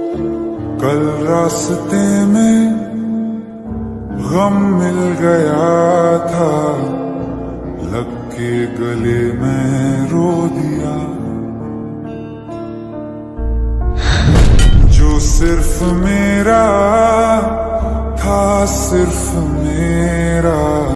कल रास्ते में गम मिल गया था, लग के गले में रो दिया। जो सिर्फ़ मेरा था, सिर्फ़